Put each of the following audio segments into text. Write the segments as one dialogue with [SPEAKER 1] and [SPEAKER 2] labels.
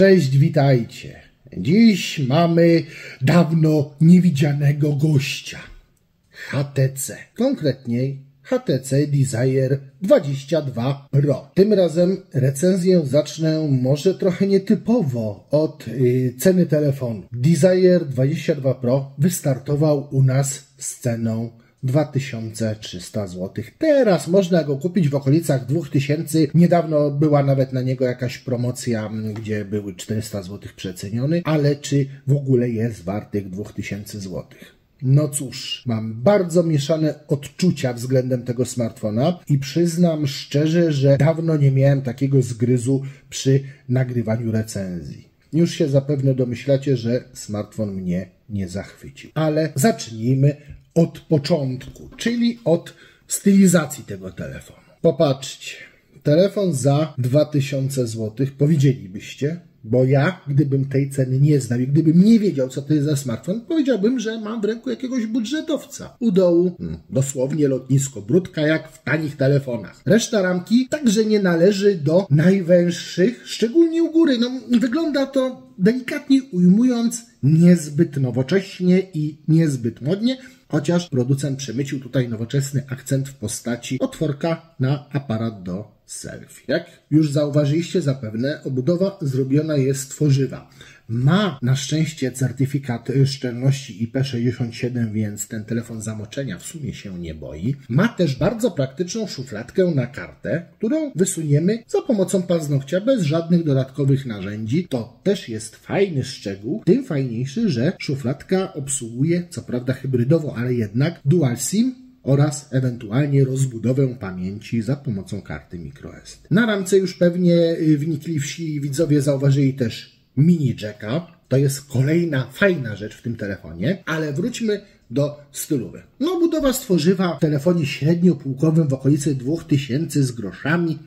[SPEAKER 1] Cześć, witajcie. Dziś mamy dawno niewidzianego gościa. HTC. Konkretniej HTC Desire 22 Pro. Tym razem recenzję zacznę może trochę nietypowo od yy, ceny telefonu. Desire 22 Pro wystartował u nas z ceną 2300 zł. Teraz można go kupić w okolicach 2000. Niedawno była nawet na niego jakaś promocja, gdzie były 400 zł przeceniony, ale czy w ogóle jest wartych 2000 zł? No cóż, mam bardzo mieszane odczucia względem tego smartfona i przyznam szczerze, że dawno nie miałem takiego zgryzu przy nagrywaniu recenzji. Już się zapewne domyślacie, że smartfon mnie nie zachwycił. Ale zacznijmy od początku, czyli od stylizacji tego telefonu. Popatrzcie, telefon za 2000 zł, powiedzielibyście, bo ja, gdybym tej ceny nie znał i gdybym nie wiedział, co to jest za smartfon, powiedziałbym, że mam w ręku jakiegoś budżetowca. U dołu hmm, dosłownie lotnisko brudka, jak w tanich telefonach. Reszta ramki także nie należy do najwęższych, szczególnie u góry. No, wygląda to delikatnie ujmując niezbyt nowocześnie i niezbyt modnie, chociaż producent przemycił tutaj nowoczesny akcent w postaci otworka na aparat do selfie. Jak już zauważyliście zapewne, obudowa zrobiona jest z tworzywa. Ma na szczęście certyfikat szczelności IP67, więc ten telefon zamoczenia w sumie się nie boi. Ma też bardzo praktyczną szufladkę na kartę, którą wysuniemy za pomocą paznokcia bez żadnych dodatkowych narzędzi. To też jest fajny szczegół, tym fajniejszy, że szufladka obsługuje co prawda hybrydowo, ale jednak dual SIM oraz ewentualnie rozbudowę pamięci za pomocą karty microSD. Na ramce już pewnie wnikliwsi widzowie zauważyli też mini jacka. To jest kolejna fajna rzecz w tym telefonie, ale wróćmy do stylowy. No, budowa stworzywa w telefonie średniopółkowym w okolicy 2000 z groszami.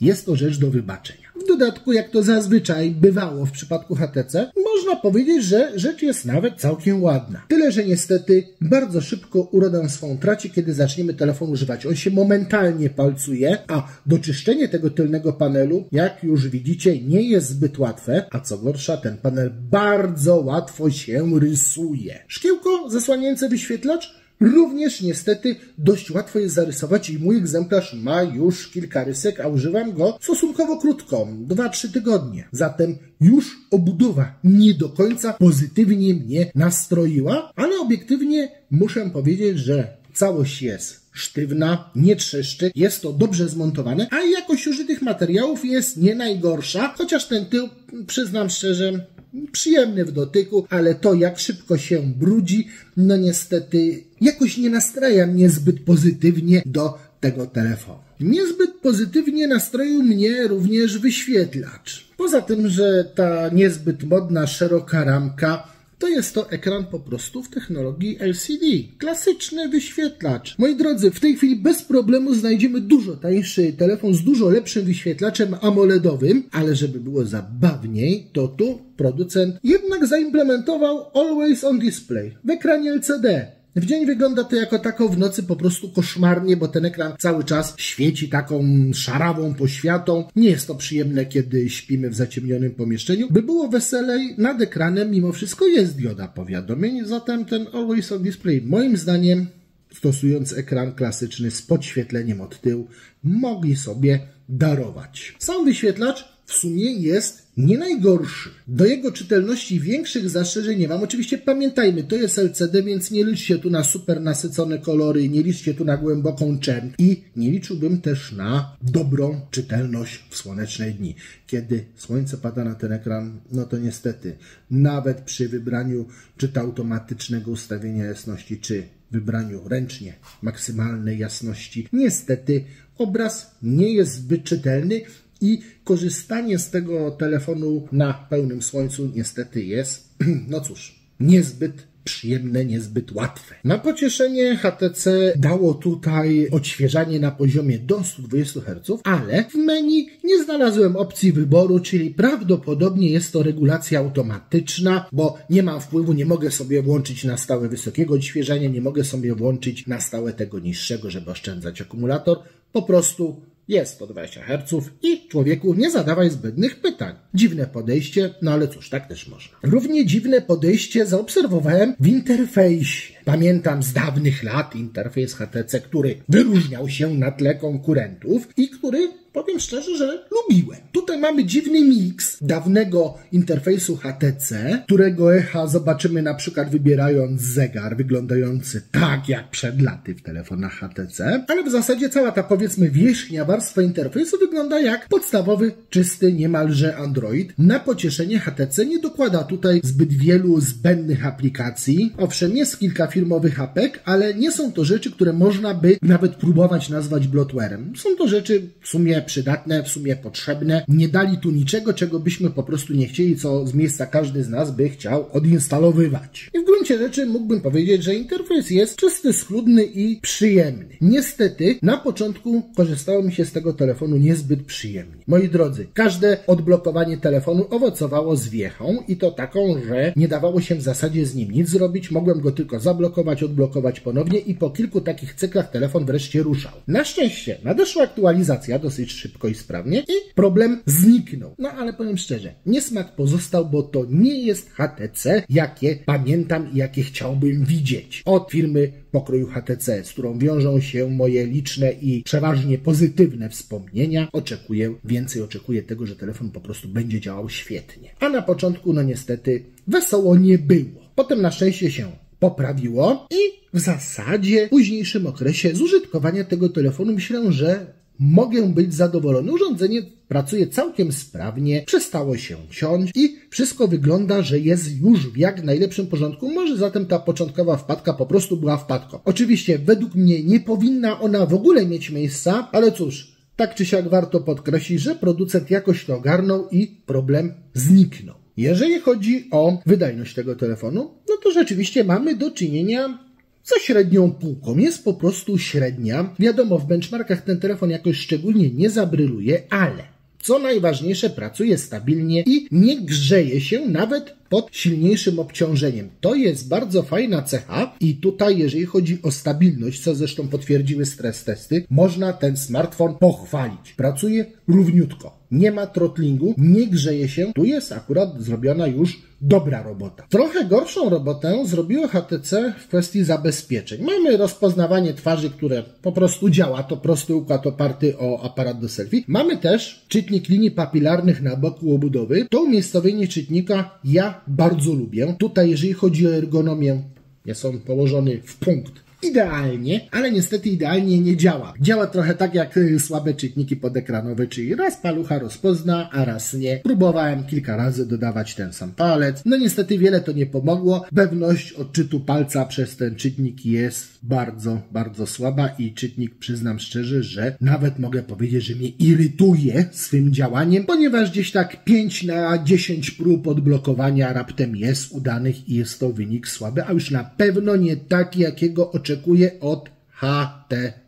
[SPEAKER 1] Jest to rzecz do wybaczenia. W dodatku, jak to zazwyczaj bywało w przypadku HTC, można powiedzieć, że rzecz jest nawet całkiem ładna. Tyle, że niestety bardzo szybko urodę swą traci, kiedy zaczniemy telefon używać. On się momentalnie palcuje, a doczyszczenie tego tylnego panelu, jak już widzicie, nie jest zbyt łatwe, a co gorsza, ten panel bardzo łatwo się rysuje. Szkiełko zasłaniające wyświetlacz Również niestety dość łatwo jest zarysować i mój egzemplarz ma już kilka rysek, a używam go stosunkowo krótko, 2-3 tygodnie. Zatem już obudowa nie do końca pozytywnie mnie nastroiła, ale obiektywnie muszę powiedzieć, że całość jest sztywna, nie trzeszczy, jest to dobrze zmontowane, a jakość użytych materiałów jest nie najgorsza, chociaż ten tył, przyznam szczerze, przyjemny w dotyku, ale to jak szybko się brudzi, no niestety jakoś nie nastraja mnie zbyt pozytywnie do tego telefonu. Niezbyt pozytywnie nastroił mnie również wyświetlacz. Poza tym, że ta niezbyt modna szeroka ramka to jest to ekran po prostu w technologii LCD. Klasyczny wyświetlacz. Moi drodzy, w tej chwili bez problemu znajdziemy dużo tańszy telefon z dużo lepszym wyświetlaczem AMOLEDowym, ale żeby było zabawniej, to tu producent jednak zaimplementował Always on Display w ekranie LCD. W dzień wygląda to jako tako, w nocy po prostu koszmarnie, bo ten ekran cały czas świeci taką szarawą poświatą. Nie jest to przyjemne, kiedy śpimy w zaciemnionym pomieszczeniu. By było weselej, nad ekranem mimo wszystko jest dioda powiadomień, zatem ten Always on Display moim zdaniem stosując ekran klasyczny z podświetleniem od tyłu, mogli sobie darować. Sam wyświetlacz w sumie jest nie najgorszy. Do jego czytelności większych zastrzeżeń nie mam. Oczywiście pamiętajmy, to jest LCD, więc nie liczcie tu na super nasycone kolory, nie liczcie tu na głęboką czern i nie liczyłbym też na dobrą czytelność w słoneczne dni. Kiedy słońce pada na ten ekran, no to niestety nawet przy wybraniu czy to automatycznego ustawienia jasności, czy wybraniu ręcznie maksymalnej jasności, niestety obraz nie jest zbyt czytelny i korzystanie z tego telefonu na pełnym słońcu niestety jest, no cóż, niezbyt przyjemne, niezbyt łatwe. Na pocieszenie HTC dało tutaj odświeżanie na poziomie do 120 Hz, ale w menu nie znalazłem opcji wyboru, czyli prawdopodobnie jest to regulacja automatyczna, bo nie mam wpływu, nie mogę sobie włączyć na stałe wysokiego odświeżania, nie mogę sobie włączyć na stałe tego niższego, żeby oszczędzać akumulator. Po prostu jest 120 Hz i człowieku nie zadawaj zbędnych pytań. Dziwne podejście, no ale cóż, tak też można. Równie dziwne podejście zaobserwowałem w interfejsie. Pamiętam z dawnych lat interfejs HTC, który wyróżniał się na tle konkurentów i który powiem szczerze, że lubiłem. Tutaj mamy dziwny miks dawnego interfejsu HTC, którego echa zobaczymy na przykład wybierając zegar wyglądający tak jak przed laty w telefonach HTC, ale w zasadzie cała ta powiedzmy wierzchnia warstwa interfejsu wygląda jak podstawowy, czysty, niemalże Android. Na pocieszenie HTC nie dokłada tutaj zbyt wielu zbędnych aplikacji. Owszem, jest kilka firmowych apek, ale nie są to rzeczy, które można by nawet próbować nazwać bloatwarem. Są to rzeczy w sumie przydatne, w sumie potrzebne. Nie dali tu niczego, czego byśmy po prostu nie chcieli, co z miejsca każdy z nas by chciał odinstalowywać. I w gruncie rzeczy mógłbym powiedzieć, że interfejs jest czysty, schludny i przyjemny. Niestety, na początku korzystało mi się z tego telefonu niezbyt przyjemnie. Moi drodzy, każde odblokowanie telefonu owocowało zwiechą i to taką, że nie dawało się w zasadzie z nim nic zrobić. Mogłem go tylko zablokować, odblokować ponownie i po kilku takich cyklach telefon wreszcie ruszał. Na szczęście nadeszła aktualizacja dosyć szybko i sprawnie i problem zniknął. No ale powiem szczerze, niesmak pozostał, bo to nie jest HTC, jakie pamiętam i jakie chciałbym widzieć. Od firmy pokroju HTC, z którą wiążą się moje liczne i przeważnie pozytywne wspomnienia, oczekuję więcej, oczekuję tego, że telefon po prostu będzie działał świetnie. A na początku, no niestety, wesoło nie było. Potem na szczęście się poprawiło i w zasadzie w późniejszym okresie zużytkowania tego telefonu myślę, że mogę być zadowolony. Urządzenie pracuje całkiem sprawnie, przestało się ciąć i wszystko wygląda, że jest już w jak najlepszym porządku. Może zatem ta początkowa wpadka po prostu była wpadką. Oczywiście według mnie nie powinna ona w ogóle mieć miejsca, ale cóż, tak czy siak warto podkreślić, że producent jakoś to ogarnął i problem zniknął. Jeżeli chodzi o wydajność tego telefonu, no to rzeczywiście mamy do czynienia za średnią półką. Jest po prostu średnia. Wiadomo, w benchmarkach ten telefon jakoś szczególnie nie zabryluje, ale co najważniejsze, pracuje stabilnie i nie grzeje się nawet pod silniejszym obciążeniem. To jest bardzo fajna cecha i tutaj, jeżeli chodzi o stabilność, co zresztą potwierdziły stres testy, można ten smartfon pochwalić. Pracuje równiutko. Nie ma trotlingu, nie grzeje się. Tu jest akurat zrobiona już dobra robota. Trochę gorszą robotę zrobiło HTC w kwestii zabezpieczeń. Mamy rozpoznawanie twarzy, które po prostu działa. To prosty układ oparty o aparat do selfie. Mamy też czytnik linii papilarnych na boku obudowy. To umiejscowienie czytnika ja bardzo lubię. Tutaj, jeżeli chodzi o ergonomię, jest on położony w punkt idealnie, ale niestety idealnie nie działa. Działa trochę tak jak y, słabe czytniki podekranowe, czyli raz palucha rozpozna, a raz nie. Próbowałem kilka razy dodawać ten sam palec. No niestety wiele to nie pomogło. Pewność odczytu palca przez ten czytnik jest bardzo, bardzo słaba i czytnik przyznam szczerze, że nawet mogę powiedzieć, że mnie irytuje swym działaniem, ponieważ gdzieś tak 5 na 10 prób odblokowania raptem jest udanych i jest to wynik słaby, a już na pewno nie taki, jakiego oczekuję oczekuje od HTC.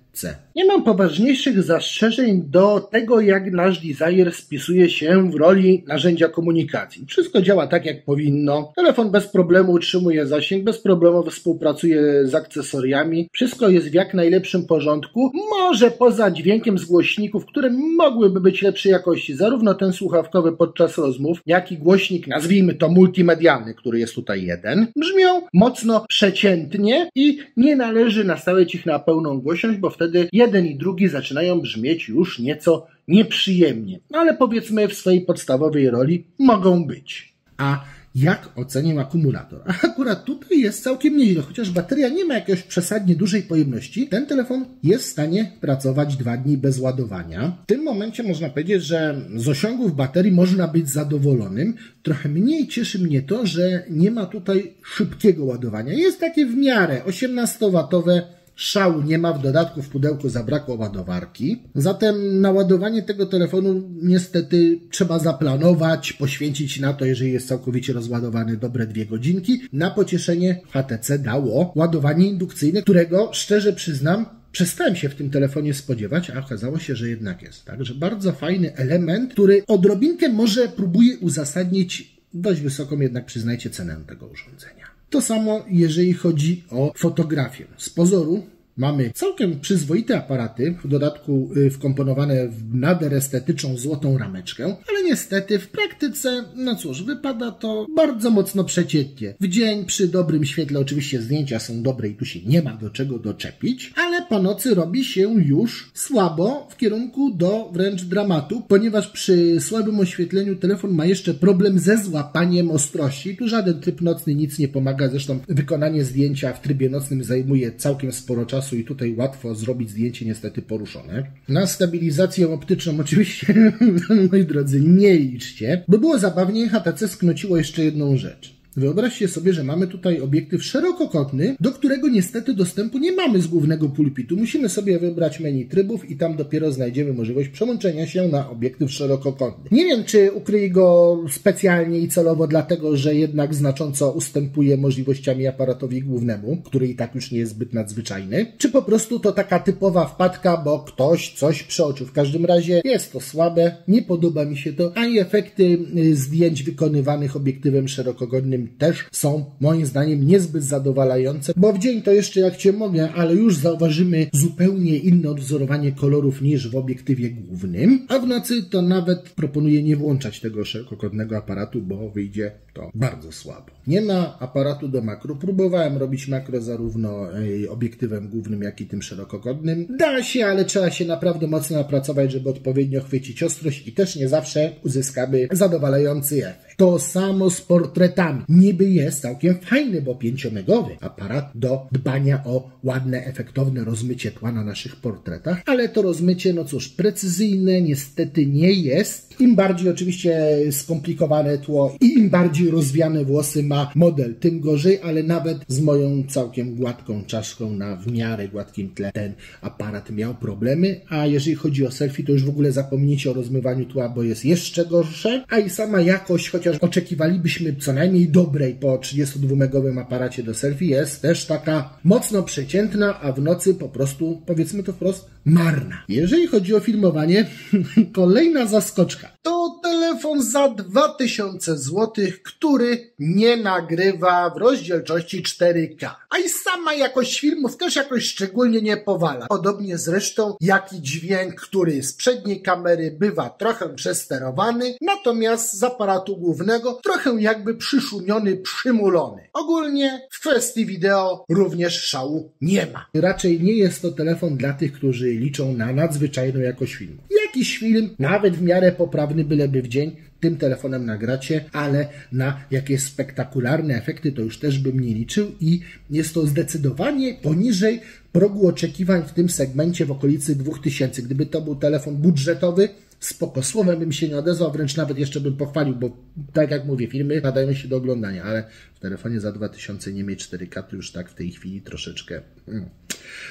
[SPEAKER 1] Nie mam poważniejszych zastrzeżeń do tego, jak nasz Desire spisuje się w roli narzędzia komunikacji. Wszystko działa tak, jak powinno. Telefon bez problemu utrzymuje zasięg, bez problemu współpracuje z akcesoriami. Wszystko jest w jak najlepszym porządku. Może poza dźwiękiem z głośników, które mogłyby być lepszej jakości, zarówno ten słuchawkowy podczas rozmów, jak i głośnik, nazwijmy to multimedialny, który jest tutaj jeden, brzmią mocno przeciętnie i nie należy nastawiać ich na pełną głośność, bo wtedy jeden i drugi zaczynają brzmieć już nieco nieprzyjemnie, ale powiedzmy w swojej podstawowej roli mogą być. A jak ocenię akumulator? Akurat tutaj jest całkiem nieźle, chociaż bateria nie ma jakiejś przesadnie dużej pojemności, ten telefon jest w stanie pracować dwa dni bez ładowania. W tym momencie można powiedzieć, że z osiągów baterii można być zadowolonym. Trochę mniej cieszy mnie to, że nie ma tutaj szybkiego ładowania. Jest takie w miarę 18-watowe Szału nie ma, w dodatku w pudełku zabrakło ładowarki. Zatem naładowanie tego telefonu niestety trzeba zaplanować, poświęcić na to, jeżeli jest całkowicie rozładowany, dobre dwie godzinki. Na pocieszenie HTC dało ładowanie indukcyjne, którego szczerze przyznam, przestałem się w tym telefonie spodziewać, a okazało się, że jednak jest. Także bardzo fajny element, który odrobinkę może próbuje uzasadnić dość wysoką jednak przyznajcie cenę tego urządzenia. To samo jeżeli chodzi o fotografię. Z pozoru Mamy całkiem przyzwoite aparaty, w dodatku y, wkomponowane w nader estetyczną złotą rameczkę, ale niestety w praktyce, no cóż, wypada to bardzo mocno przeciętnie. W dzień przy dobrym świetle oczywiście zdjęcia są dobre i tu się nie ma do czego doczepić, ale po nocy robi się już słabo w kierunku do wręcz dramatu, ponieważ przy słabym oświetleniu telefon ma jeszcze problem ze złapaniem ostrości. Tu żaden tryb nocny nic nie pomaga, zresztą wykonanie zdjęcia w trybie nocnym zajmuje całkiem sporo czasu i tutaj łatwo zrobić zdjęcie niestety poruszone. Na stabilizację optyczną oczywiście, moi drodzy, nie liczcie. By było zabawniej, HTC sknociło jeszcze jedną rzecz. Wyobraźcie sobie, że mamy tutaj obiektyw szerokokątny, do którego niestety dostępu nie mamy z głównego pulpitu. Musimy sobie wybrać menu trybów i tam dopiero znajdziemy możliwość przełączenia się na obiektyw szerokokątny. Nie wiem, czy ukryj go specjalnie i celowo dlatego, że jednak znacząco ustępuje możliwościami aparatowi głównemu, który i tak już nie jest zbyt nadzwyczajny, czy po prostu to taka typowa wpadka, bo ktoś coś przeoczył. W każdym razie jest to słabe, nie podoba mi się to, ani efekty y, zdjęć wykonywanych obiektywem szerokokątnym też są moim zdaniem niezbyt zadowalające, bo w dzień to jeszcze jak cię mogę, ale już zauważymy zupełnie inne odwzorowanie kolorów niż w obiektywie głównym, a w nocy to nawet proponuję nie włączać tego szerokokątnego aparatu, bo wyjdzie to bardzo słabo. Nie ma aparatu do makro. Próbowałem robić makro zarówno obiektywem głównym, jak i tym szerokokątnym. Da się, ale trzeba się naprawdę mocno napracować, żeby odpowiednio chwycić ostrość i też nie zawsze uzyskamy zadowalający efekt. To samo z portretami. Niby jest całkiem fajny, bo pięciomegowy aparat do dbania o ładne, efektowne rozmycie tła na naszych portretach, ale to rozmycie, no cóż, precyzyjne niestety nie jest. Im bardziej oczywiście skomplikowane tło i im bardziej rozwiane włosy ma model, tym gorzej, ale nawet z moją całkiem gładką czaszką na w miarę gładkim tle ten aparat miał problemy, a jeżeli chodzi o selfie, to już w ogóle zapomnijcie o rozmywaniu tła, bo jest jeszcze gorsze, a i sama jakość, chociaż oczekiwalibyśmy co najmniej dobrej po 32-megowym aparacie do selfie, jest też taka mocno przeciętna, a w nocy po prostu, powiedzmy to wprost, marna. Jeżeli chodzi o filmowanie, kolejna zaskoczka. To telefon za 2000 zł, który nie nagrywa w rozdzielczości 4K. A i sama jakość filmów też jakoś szczególnie nie powala. Podobnie zresztą jak i dźwięk, który z przedniej kamery bywa trochę przesterowany, natomiast z aparatu głównego trochę jakby przyszumiony, przymulony. Ogólnie w kwestii wideo również szału nie ma. Raczej nie jest to telefon dla tych, którzy liczą na nadzwyczajną jakość filmu. Jakiś film, nawet w miarę poprawny, byleby w dzień, tym telefonem nagracie, ale na jakieś spektakularne efekty to już też bym nie liczył i jest to zdecydowanie poniżej progu oczekiwań w tym segmencie w okolicy 2000. Gdyby to był telefon budżetowy, spoko. Słowem bym się nie odezwał, wręcz nawet jeszcze bym pochwalił, bo tak jak mówię, filmy nadają się do oglądania, ale w telefonie za 2000 nie mieć 4K to już tak w tej chwili troszeczkę... Hmm.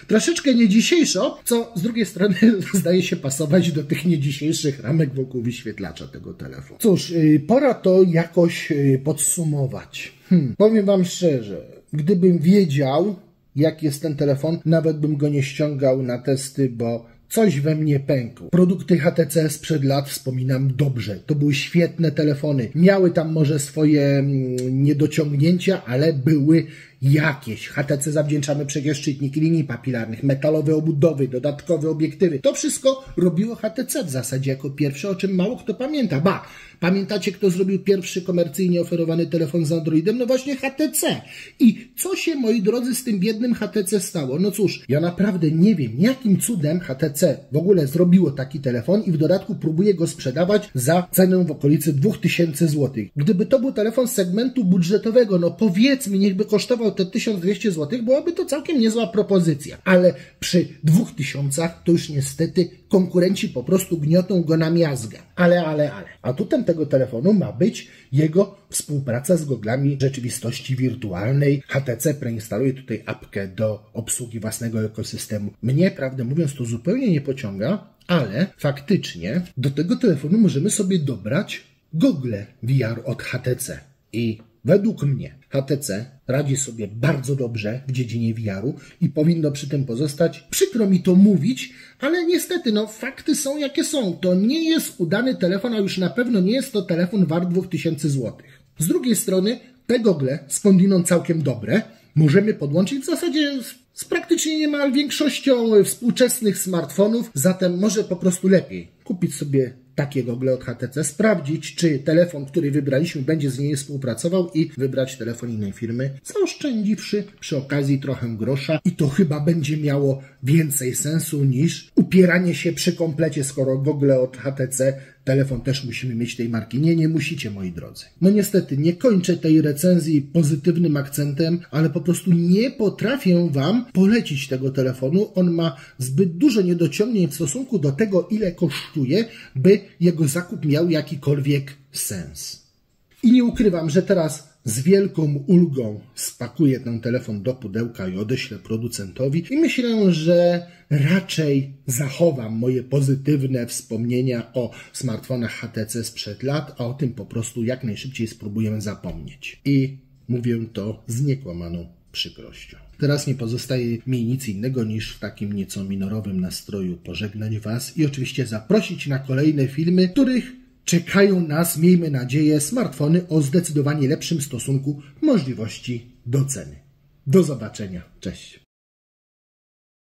[SPEAKER 1] Troszeczkę nie dzisiejszo, co z drugiej strony zdaje się pasować do tych niedzisiejszych ramek wokół wyświetlacza tego telefonu. Cóż, y, pora to jakoś y, podsumować. Hmm. Powiem Wam szczerze, gdybym wiedział, jak jest ten telefon, nawet bym go nie ściągał na testy, bo Coś we mnie pękło. Produkty HTC sprzed lat wspominam dobrze. To były świetne telefony. Miały tam może swoje mm, niedociągnięcia, ale były jakieś. HTC zawdzięczamy przecież linii papilarnych, metalowe obudowy, dodatkowe obiektywy. To wszystko robiło HTC w zasadzie jako pierwsze, o czym mało kto pamięta. Ba, pamiętacie kto zrobił pierwszy komercyjnie oferowany telefon z Androidem? No właśnie HTC. I co się, moi drodzy, z tym biednym HTC stało? No cóż, ja naprawdę nie wiem, jakim cudem HTC w ogóle zrobiło taki telefon i w dodatku próbuje go sprzedawać za cenę w okolicy 2000 zł. Gdyby to był telefon z segmentu budżetowego, no powiedzmy, niechby kosztował te 1200 zł, byłaby to całkiem niezła propozycja. Ale przy 2000 to już niestety konkurenci po prostu gniotą go na miazgę. Ale, ale, ale. Atutem tego telefonu ma być jego współpraca z goglami rzeczywistości wirtualnej. HTC preinstaluje tutaj apkę do obsługi własnego ekosystemu. Mnie, prawdę mówiąc, to zupełnie nie pociąga, ale faktycznie do tego telefonu możemy sobie dobrać gogle VR od HTC. I według mnie HTC radzi sobie bardzo dobrze w dziedzinie VR-u i powinno przy tym pozostać. Przykro mi to mówić, ale niestety, no fakty są jakie są. To nie jest udany telefon, a już na pewno nie jest to telefon wart 2000 zł. Z drugiej strony, te gogle skądinąd całkiem dobre, możemy podłączyć w zasadzie z, z praktycznie niemal większością współczesnych smartfonów, zatem może po prostu lepiej kupić sobie takie gogle od HTC, sprawdzić, czy telefon, który wybraliśmy, będzie z niej współpracował i wybrać telefon innej firmy, zaoszczędziwszy przy okazji trochę grosza i to chyba będzie miało więcej sensu niż upieranie się przy komplecie, skoro gogle od HTC telefon też musimy mieć tej marki. Nie, nie musicie, moi drodzy. No niestety, nie kończę tej recenzji pozytywnym akcentem, ale po prostu nie potrafię Wam polecić tego telefonu. On ma zbyt dużo niedociągnięć w stosunku do tego, ile kosztuje, by jego zakup miał jakikolwiek sens. I nie ukrywam, że teraz z wielką ulgą spakuję ten telefon do pudełka i odeślę producentowi i myślę, że raczej zachowam moje pozytywne wspomnienia o smartfonach HTC sprzed lat, a o tym po prostu jak najszybciej spróbuję zapomnieć. I mówię to z niekłamaną przykrością. Teraz nie pozostaje mi nic innego niż w takim nieco minorowym nastroju pożegnać Was i oczywiście zaprosić na kolejne filmy, których czekają nas, miejmy nadzieję, smartfony o zdecydowanie lepszym stosunku możliwości do ceny. Do zobaczenia. Cześć.